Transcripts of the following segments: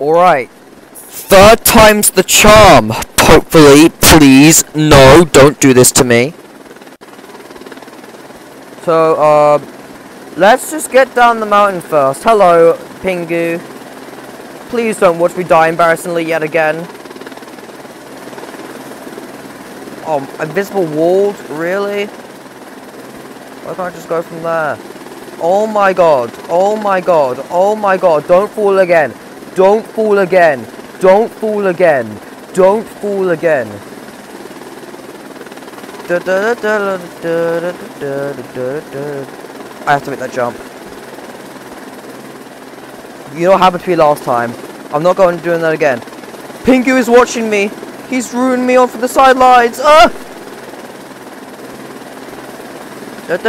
Alright. Third time's the charm. Hopefully, please, no, don't do this to me. So, uh, let's just get down the mountain first. Hello, Pingu. Please don't watch me die embarrassingly yet again. Oh, invisible walls? Really? Why can't I just go from there? Oh my god. Oh my god. Oh my god. Don't fall again. Don't fall again. Don't fall again. Don't fall again. I have to make that jump. You know what happened to me last time. I'm not going to do that again. Pingu is watching me. He's ruined me off the sidelines. Ah! Now,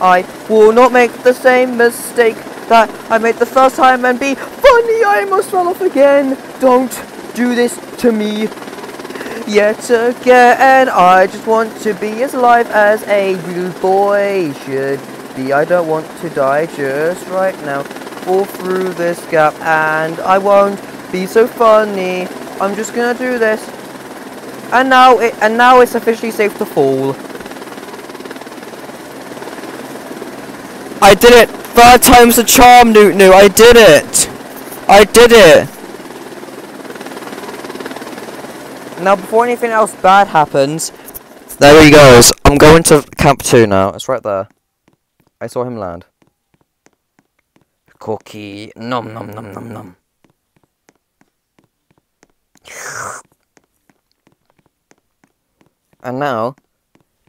I will not make the same mistake that I made the first time and be funny. I almost fell off again. Don't do this to me yet again. I just want to be as alive as a real boy should I don't want to die just right now. Fall through this gap and I won't be so funny. I'm just gonna do this. And now it and now it's officially safe to fall. I did it! Third time's the charm, Newt New. I did it! I did it! Now, before anything else bad happens, there he goes. I'm going to Camp 2 now. It's right there. I saw him land. Cookie. Nom nom nom nom nom. And now,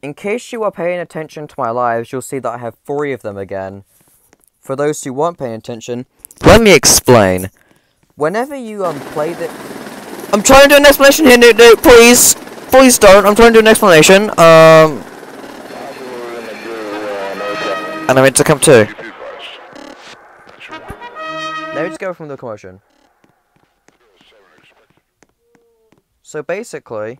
in case you are paying attention to my lives, you'll see that I have three of them again. For those who weren't paying attention, let me explain. Whenever you um play the, I'm trying to do an explanation here, Newt, Newt, please, please don't. I'm trying to do an explanation. Um, and I meant to come too. Let's go from the commotion. So basically,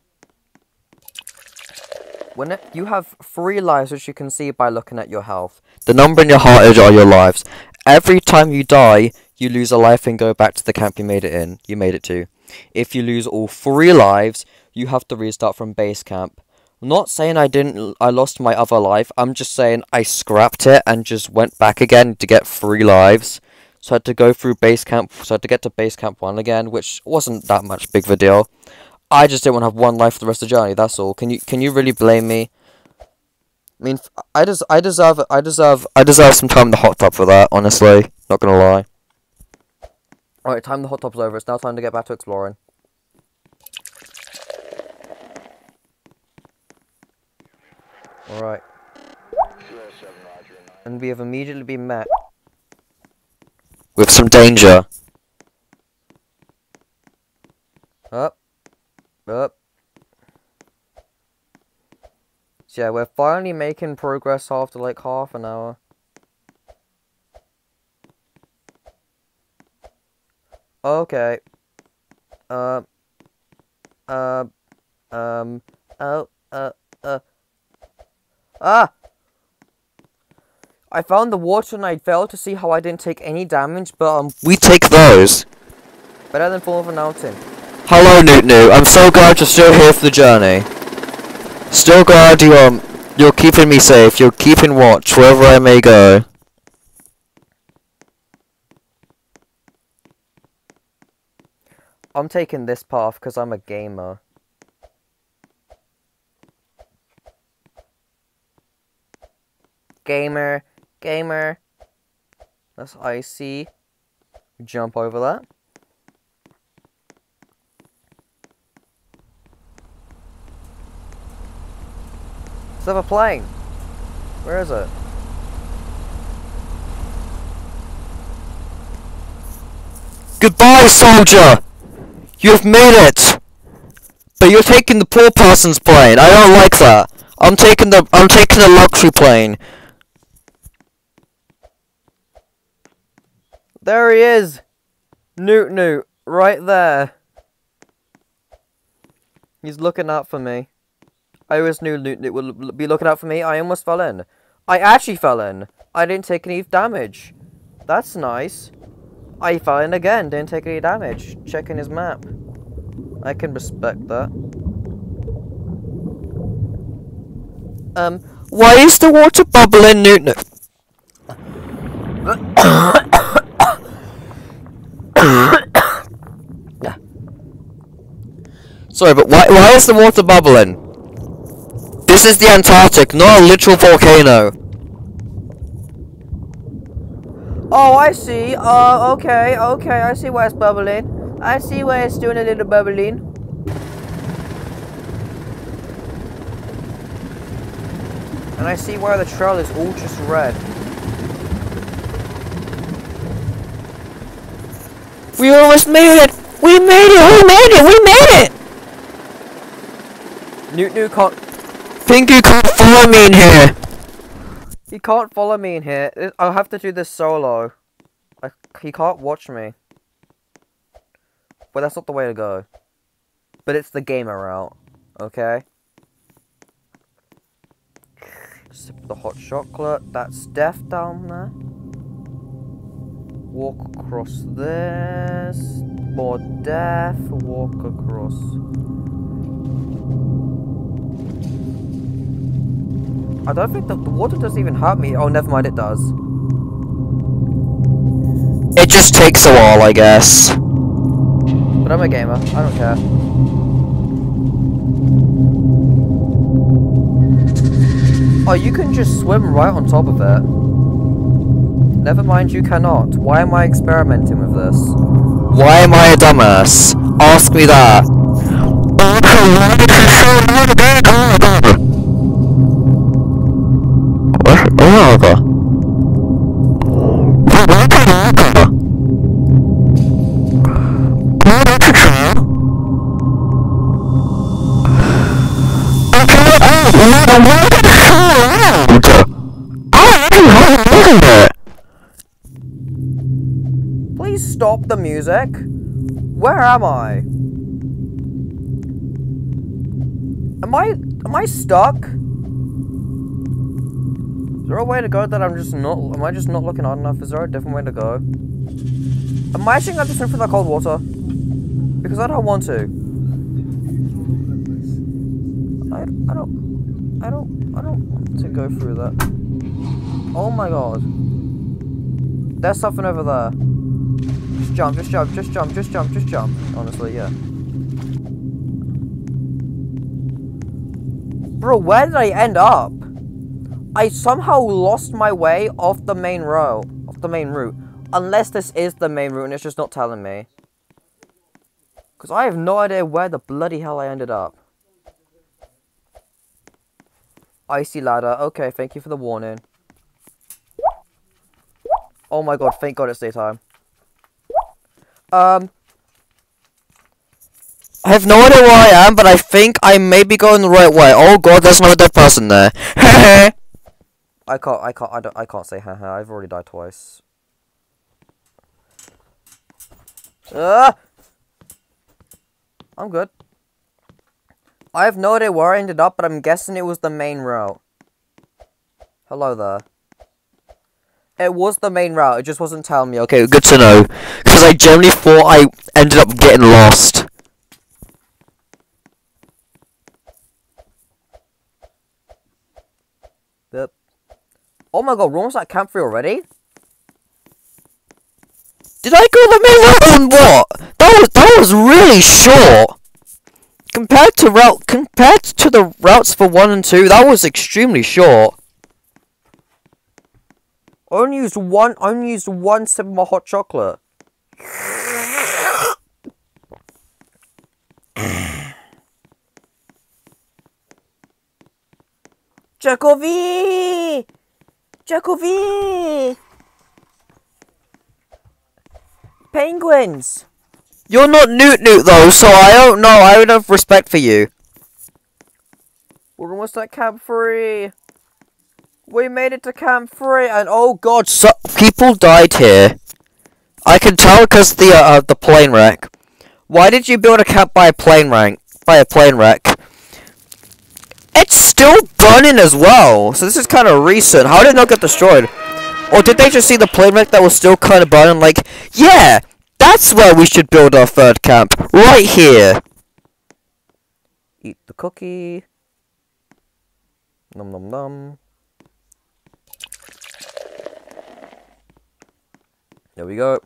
when it, you have three lives, which you can see by looking at your health. The number in your heart is all your lives. Every time you die, you lose a life and go back to the camp you made it in. You made it to. If you lose all three lives, you have to restart from base camp. Not saying I didn't. I lost my other life. I'm just saying I scrapped it and just went back again to get three lives. So I had to go through base camp. So I had to get to base camp one again, which wasn't that much big of a deal. I just didn't want to have one life for the rest of the journey. That's all. Can you can you really blame me? I mean, I des I deserve I deserve I deserve some time in the hot tub for that. Honestly, not gonna lie. Alright, time the hot tub's over. It's now time to get back to exploring. Alright. And we have immediately been met with some danger. Up. Up. So yeah, we're finally making progress after like half an hour. Okay. Uh. Uh. Um. Oh. Uh. Uh. Ah! I found the water and I failed to see how I didn't take any damage, but um, we take those. Better than fall off a mountain. Hello, Newt New. I'm so glad you're still here for the journey. Still glad you um, you're keeping me safe. You're keeping watch wherever I may go. I'm taking this path because I'm a gamer. Gamer, gamer. That's icy. Jump over that. Let's have a plane. Where is it? Goodbye, soldier! You've made it! But you're taking the poor person's plane. I don't like that. I'm taking the I'm taking the luxury plane. There he is. Newt Newt, right there. He's looking out for me. I always knew Newt Newt would be looking out for me. I almost fell in. I actually fell in. I didn't take any damage. That's nice. I fell in again. Didn't take any damage. Checking his map. I can respect that. Um, why is the water bubbling, Newt? Sorry, but why why is the water bubbling? This is the Antarctic, not a literal volcano. Oh, I see. Uh, okay, okay. I see why it's bubbling. I see why it's doing a little bubbling. And I see why the trail is all just red. We almost made it! We made it! We made it! We made it! Newt Newt can't. Think you can't follow me in here? He can't follow me in here. I'll have to do this solo. I, he can't watch me. But that's not the way to go. But it's the gamer route. Okay? Sip the hot chocolate. That's death down there. Walk across this. More death. Walk across. I don't think the, the water doesn't even hurt me. Oh, never mind, it does. It just takes a while, I guess. But I'm a gamer. I don't care. Oh, you can just swim right on top of it. Never mind, you cannot. Why am I experimenting with this? Why am I a dumbass? Ask me that. Please stop the music. Where am I? Am I am I stuck? Is there a way to go that I'm just not am I just not looking hard enough? Is there a different way to go? Am I actually gonna just swim for the cold water? Because I don't want to. I, I don't I don't I don't want to go through that. Oh my god. There's something over there. Just jump, just jump, just jump, just jump, just jump. Honestly, yeah. Bro, where did I end up? I somehow lost my way off the main row, off the main route. Unless this is the main route and it's just not telling me. Because I have no idea where the bloody hell I ended up. Icy ladder. Okay, thank you for the warning. Oh my god, thank god it's daytime. Um... I have no idea where I am, but I think I may be going the right way. Oh god, there's another dead person there. I can't, I can't, I don't, I can't say haha. I've already died twice. Ah! I'm good. I have no idea where I ended up, but I'm guessing it was the main route. Hello there. It was the main route, it just wasn't telling me. Okay, good to know. Because I generally thought I ended up getting lost. Oh my god, we're almost at Camp 3 already? Did I go the main route on what? That was that was really short. Compared to route compared to the routes for one and two, that was extremely short. I only used one I only used one sip of my hot chocolate. Jacoby! Jacoby! Penguins! You're not Newt Newt though, so I don't know. I would have respect for you. We're almost at Camp 3. We made it to Camp 3 and oh god, so people died here. I can tell because the uh, uh, the plane wreck. Why did you build a camp by a plane wreck? by a plane wreck. It's still burning as well, so this is kind of recent. How did it not get destroyed? Or did they just see the plane wreck that was still kind of burning? Like, yeah, that's where we should build our third camp, right here. Eat the cookie. Nom nom nom. There we go.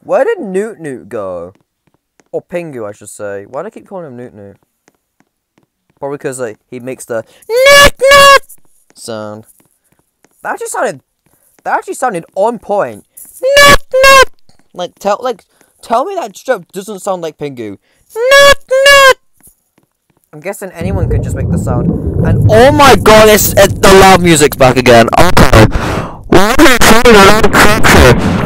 Where did Newt Newt go? Or Pingu, I should say. Why do I keep calling him Newt Newt? Because like, he makes the Newt Newt sound. That actually sounded. That actually sounded on point. Newt Newt. Like tell like tell me that joke doesn't sound like Pingu. Newt Newt. I'm guessing anyone can just make the sound. And oh my god, it's, it's the loud music's back again. Oh okay. Why are you trying to?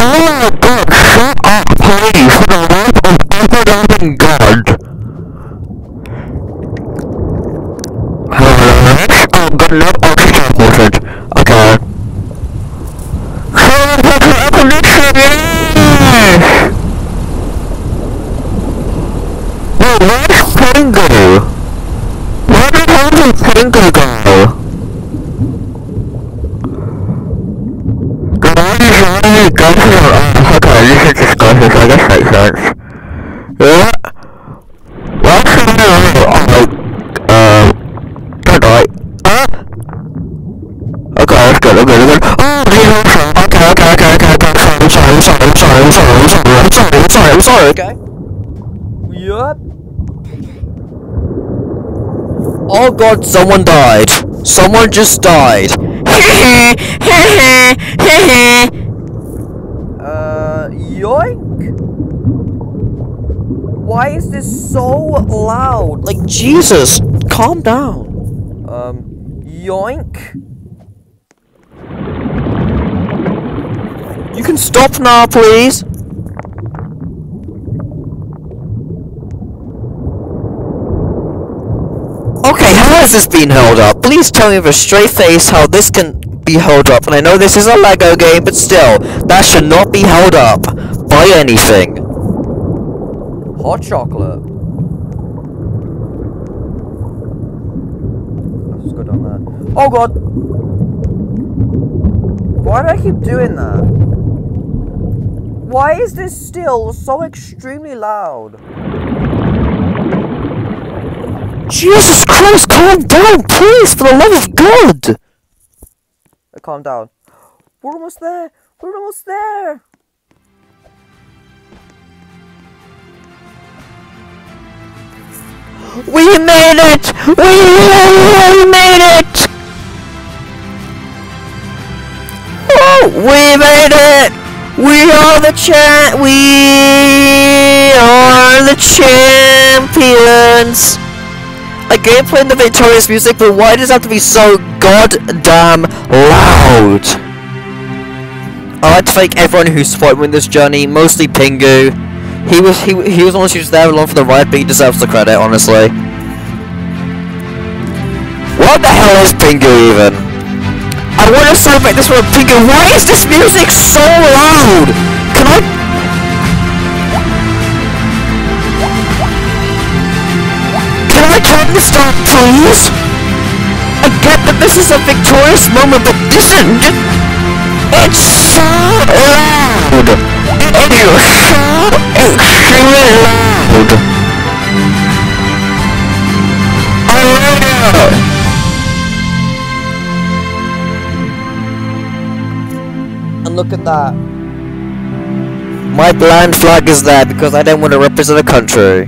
Oh my god, shut up, please, for the love of everlasting God. Not ook geblokkeerd. Okay. Gewoon dat we ook een luxe yes! Wait, where is Pringle? Where did Hansel Pringle go? The one is running a gun from your. Okay, this is disgusting, so I guess makes sense. Yeah? I'm sorry, I'm sorry, I'm sorry, I'm sorry, I'm sorry, okay? Yup. Oh god, someone died. Someone just died. uh, yoink? Why is this so loud? Like, Jesus, calm down. Um, yoink? You can stop now, please. Okay, how has this been held up? Please tell me with a straight face how this can be held up. And I know this is a Lego game, but still, that should not be held up by anything. Hot chocolate. Oh god! Why do I keep doing that? Why is this still so extremely loud? Jesus Christ, calm down, please, for the love of God! Uh, calm down. We're almost there! We're almost there! We made it! We made it! Oh, we made it! We are the cha- We are the champions! I get playing the victorious music, but why does it have to be so goddamn loud? I'd like to thank everyone who supported me in this journey, mostly Pingu. He was he he was honestly just there along for the ride, but he deserves the credit, honestly. What the hell is Pingu even? I want to celebrate this one, Pingu. Why is this music so loud? Can I? Can I turn this down, please? I get that this is a victorious moment, but this is it's so loud. It is so extremely loud. Look at that. My blind flag is there because I don't want to represent a country.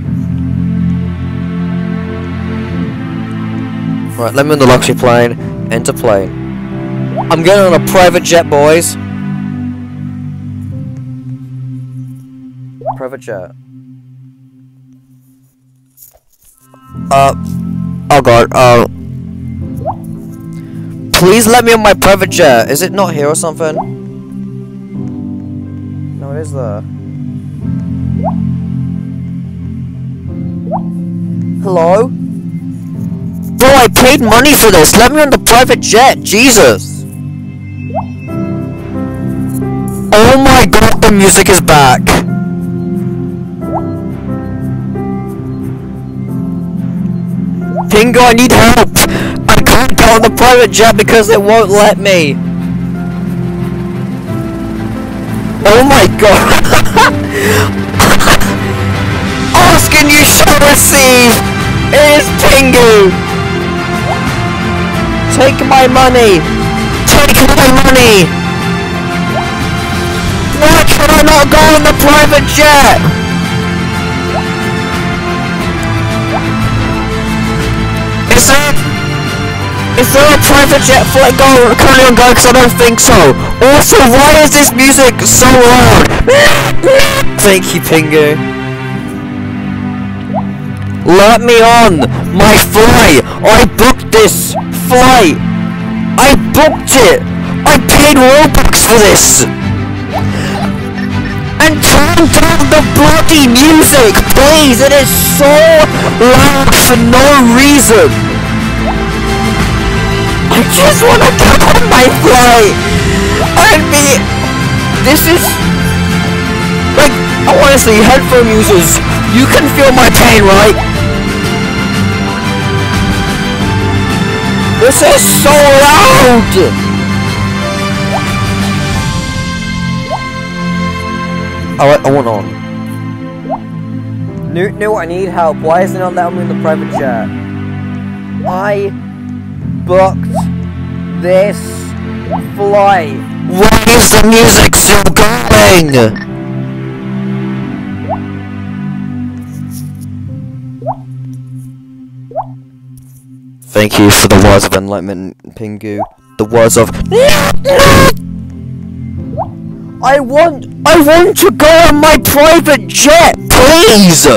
Right, let me on the luxury plane. Enter plane. I'm getting on a private jet, boys. Private jet. Uh, oh god, uh. Please let me on my private jet. Is it not here or something? It is there. Hello? Bro, I paid money for this. Let me on the private jet. Jesus. Oh my god, the music is back. Pingu, I need help! I can't get on the private jet because it won't let me! Oh my god! Ask and you shall receive! It is Pingu! Take my money! Take my money! Why can I not go on the private jet? Is there a private jet flight go currently on go? Because I don't think so. Also, why is this music so loud? Thank you, Pingu. Let me on! My flight! I booked this flight! I booked it! I paid Robux for this! And turn down the bloody music, please! It is so loud for no reason! I just want to get on my flight! I mean, this is... Like, honestly, headphone users, you can feel my pain, right? This is so loud! I, I want on. Newt, Newt, I need help. Why isn't it on that I'm in the private jet? I booked this flight. Why is the music still going? Thank you for the words of enlightenment, Pingu. The words of I want I want to go on my private jet, please!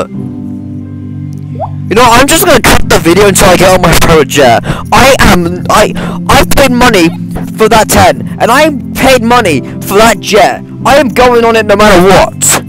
You know, I'm just gonna cut the video until I get on my private jet. I am, I, I paid money for that tent, and I paid money for that jet. I am going on it no matter what.